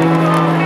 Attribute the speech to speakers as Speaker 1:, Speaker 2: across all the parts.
Speaker 1: Música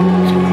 Speaker 2: Thank you.